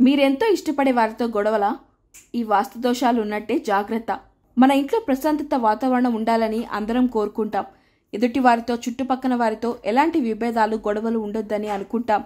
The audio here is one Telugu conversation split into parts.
మీరెంతో ఇష్టపడే వారితో గొడవల? ఈ వాస్తు దోషాలు ఉన్నట్టే జాగ్రత్త. మన ఇంట్లో ప్రశాంతత వాతావరణం ఉండాలని అందరం కోరుకుంటాం. ఎదుటి వారితో చుట్టుపక్కన వారితో ఎలాంటి విభేదాలు గొడవలు ఉండొద్దని అనుకుంటాం.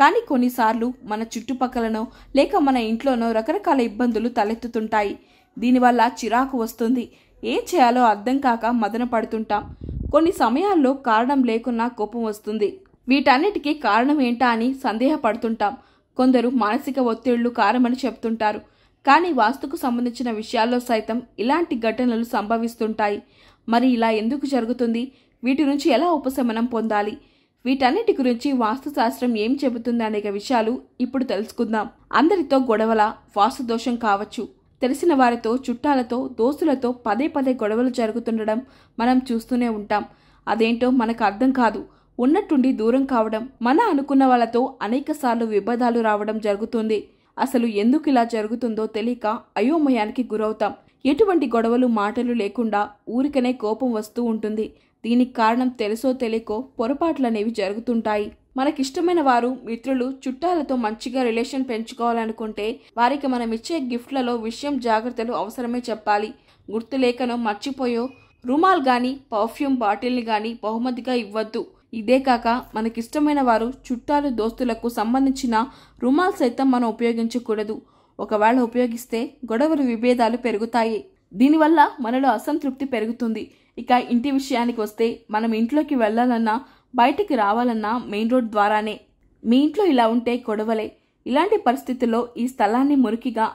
కానీ కొన్నిసార్లు మన చుట్టుపక్కలనో లేక మన ఇంట్లోనో రకరకాల ఇబ్బందులు తలెత్తుతుంటాయి. దీనివల్ల చిరాకు వస్తుంది. ఏం చేయాలో అర్థం కాక మదన పడుతుంటాం. కొన్ని సమయాల్లో కారణం లేకున్నా కోపం వస్తుంది. వీటన్నిటికీ కారణం ఏంటా అని సందేహపడుతుంటాం. కొందరు మానసిక ఒత్తిళ్ళు కారణమని చెప్తుంటారు. కానీ వాస్తుకు సంబంధించిన విషయాల్లో సైతం ఇలాంటి ఘటనలు సంభవిస్తుంటాయి. మరి ఇలా ఎందుకు జరుగుతుంది? వీటి నుంచి ఎలా ఉపశమనం పొందాలి? వీటన్నిటి గురించి వాస్తుశాస్త్రం ఏం చెబుతుంది అనేక విషయాలు ఇప్పుడు తెలుసుకుందాం. అందరితో గొడవల వాస్తు దోషం కావచ్చు. తెలిసిన వారితో చుట్టాలతో దోస్తులతో పదే పదే గొడవలు జరుగుతుండడం మనం చూస్తూనే ఉంటాం. అదేంటో మనకు అర్థం కాదు. ఉన్నట్టుండి దూరం కావడం మన అనుకున్న వాళ్ళతో అనేకసార్లు విభేదాలు రావడం జరుగుతుంది. అసలు ఎందుకు ఇలా జరుగుతుందో తెలియక అయోమయానికి గురవుతాం. ఎటువంటి గొడవలు మాటలు లేకుండా ఊరికనే కోపం వస్తూ ఉంటుంది. దీనికి కారణం తెలుసో తెలియకో పొరపాట్లనేవి జరుగుతుంటాయి. మనకిష్టమైన వారు మిత్రులు చుట్టాలతో మంచిగా రిలేషన్ పెంచుకోవాలనుకుంటే వారికి మనం ఇచ్చే గిఫ్ట్లలో విషయం జాగ్రత్తలు అవసరమే చెప్పాలి. గుర్తులేకనో మర్చిపోయో రుమాల్ గాని పర్ఫ్యూమ్ బాటిల్ని గాని బహుమతిగా ఇవ్వద్దు. ఇదే కాక మనకిష్టమైన వారు చుట్టాలు దోస్తులకు సంబంధించిన రుమాల్ సైతం మనం ఉపయోగించకూడదు. ఒకవేళ ఉపయోగిస్తే గొడవలు విభేదాలు పెరుగుతాయి. దీనివల్ల మనలో అసంతృప్తి పెరుగుతుంది. ఇక ఇంటి విషయానికి వస్తే మనం ఇంట్లోకి వెళ్ళాలన్నా బయటికి రావాలన్నా మెయిన్ రోడ్ ద్వారానే. మీ ఇంట్లో ఇలా ఉంటే గొడవలే. ఇలాంటి పరిస్థితుల్లో ఈ స్థలాన్ని మురికిగా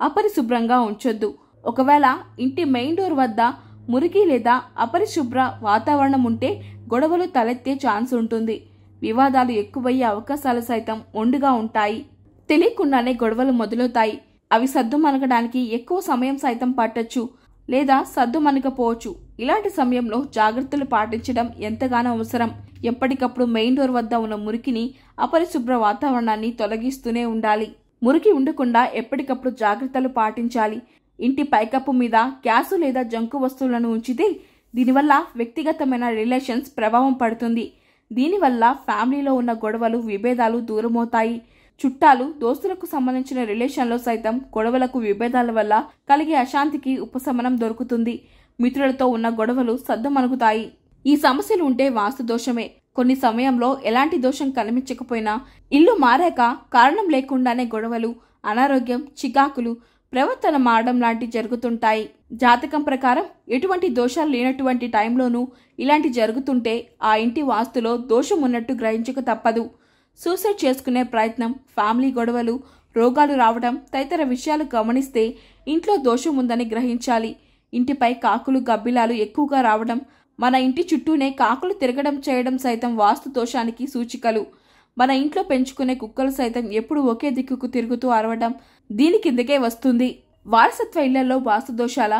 అపరిశుభ్రంగా ఉంచొద్దు. ఒకవేళ ఇంటి మెయిన్ డోర్ వద్ద మురికి లేదా అపరిశుభ్ర వాతావరణం ఉంటే గొడవలు తలెత్తే ఛాన్స్ ఉంటుంది. వివాదాలు ఎక్కువయ్యే అవకాశాలు సైతం ఒండుగా ఉంటాయి. తెలియకుండానే గొడవలు మొదలవుతాయి. అవి సద్దు మనగడానికి ఎక్కువ సమయం సైతం పట్టొచ్చు లేదా సద్దు మనకపోవచ్చు ఇలాంటి సమయంలో జాగ్రత్తలు పాటించడం ఎంతగానో అవసరం. ఎప్పటికప్పుడు మెయిన్ డోర్ వద్ద ఉన్న మురికిని అపరిశుభ్ర వాతావరణాన్ని తొలగిస్తూనే ఉండాలి. మురికి ఉండకుండా ఎప్పటికప్పుడు జాగ్రత్తలు పాటించాలి. ఇంటి పైకప్పు మీద గ్యాసు లేదా జంకు వస్తువులను ఉంచితే దీనివల్ల వ్యక్తిగతమైన రిలేషన్స్ ప్రభావం పడుతుంది. దీనివల్ల ఫ్యామిలీలో ఉన్న గొడవలు విభేదాలు దూరమవుతాయి. చుట్టాలు దోస్తులకు సంబంధించిన రిలేషన్లో సైతం గొడవలకు విభేదాల వల్ల కలిగే అశాంతికి ఉపశమనం దొరుకుతుంది. మిత్రులతో ఉన్న గొడవలు సద్దుమణుగుతాయి ఈ సమస్యలు ఉంటే వాస్తు దోషమే. కొన్ని సమయంలో ఎలాంటి దోషం కనిపించకపోయినా ఇల్లు మారాక కారణం లేకుండానే గొడవలు అనారోగ్యం చికాకులు ప్రవర్తన మారడం లాంటి జరుగుతుంటాయి. జాతకం ప్రకారం ఎటువంటి దోషాలు లేనటువంటి టైంలోనూ ఇలాంటి జరుగుతుంటే ఆ ఇంటి వాస్తులో దోషం ఉన్నట్టు గ్రహించక తప్పదు. సూసైడ్ చేసుకునే ప్రయత్నం ఫ్యామిలీ గొడవలు రోగాలు రావడం తదితర విషయాలు గమనిస్తే ఇంట్లో దోషం ఉందని గ్రహించాలి. ఇంటిపై కాకులు గబ్బిలాలు ఎక్కువగా రావడం మన ఇంటి చుట్టూనే కాకులు తిరగడం చేయడం సైతం వాస్తు దోషానికి సూచికలు. మన ఇంట్లో పెంచుకునే కుక్కలు సైతం ఎప్పుడు ఒకే దిక్కుకు తిరుగుతూ అరవడం దీని కిందకే వస్తుంది. వారసత్వ ఇళ్ళలో వాస్తు దోషాల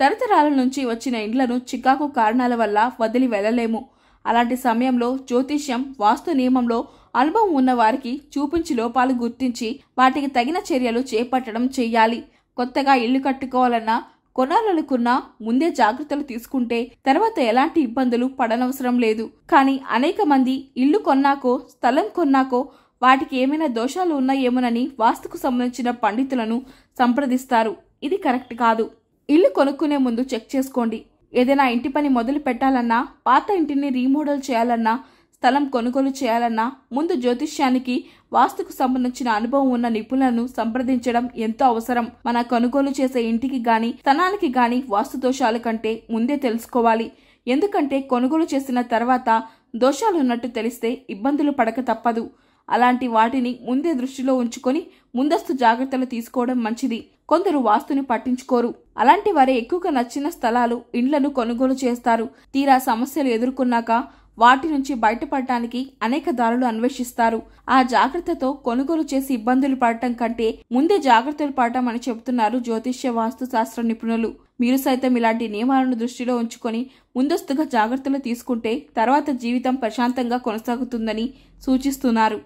తరతరాల నుంచి వచ్చిన ఇండ్లను చికాకు కారణాల వల్ల వదిలి వెళ్ళలేము. అలాంటి సమయంలో జ్యోతిష్యం వాస్తు నియమంలో అనుభవం ఉన్న వారికి చూపించి లోపాలు గుర్తించి వాటికి తగిన చర్యలు చేపట్టడం చెయ్యాలి కొత్తగా ఇల్లు కట్టుకోవాలన్నా కొనాలనుకున్నా ముందే జాగ్రత్తలు తీసుకుంటే తర్వాత ఎలాంటి ఇబ్బందులు పడనవసరం లేదు. కానీ అనేక మంది ఇల్లు కొన్నాకో స్థలం కొన్నాకో వాటికి ఏమైనా దోషాలు ఉన్నాయేమోనని వాస్తుకు సంబంధించిన పండితులను సంప్రదిస్తారు. ఇది కరెక్ట్ కాదు. ఇల్లు కొనుక్కునే ముందు చెక్ చేసుకోండి. ఏదైనా ఇంటి పని మొదలు పెట్టాలన్నా పాత ఇంటిని రీమోడల్ చేయాలన్నా స్థలం కొనుగోలు చేయాలన్నా ముందు జ్యోతిష్యానికి వాస్తుకు సంబంధించిన అనుభవం ఉన్న నిపుణులను సంప్రదించడం ఎంతో అవసరం. మన కొనుగోలు చేసే ఇంటికి గాని స్థలానికి గాని వాస్తు దోషాల కంటే ముందే తెలుసుకోవాలి. ఎందుకంటే కొనుగోలు చేసిన తర్వాత దోషాలు ఉన్నట్టు తెలిస్తే ఇబ్బందులు పడక తప్పదు. అలాంటి వాటిని ముందే దృష్టిలో ఉంచుకొని ముందస్తు జాగ్రత్తలు తీసుకోవడం మంచిది. కొందరు వాస్తుని పట్టించుకోరు. అలాంటి వారే ఎక్కువగా నచ్చిన స్థలాలు ఇండ్లను కొనుగోలు చేస్తారు. తీరా సమస్యలు ఎదుర్కొన్నాక వాటి నుంచి బయటపడటానికి అనేక దారులు అన్వేషిస్తారు. ఆ జాగ్రత్తతో కొనుగోలు చేసి ఇబ్బందులు పడటం కంటే ముందే జాగ్రత్తలు పడటం అని చెబుతున్నారు జ్యోతిష్య వాస్తు శాస్త్ర నిపుణులు. మీరు సైతం ఇలాంటి నియమాలను దృష్టిలో ఉంచుకొని ముందస్తుగా జాగ్రత్తలు తీసుకుంటే తర్వాత జీవితం ప్రశాంతంగా కొనసాగుతుందని సూచిస్తున్నారు.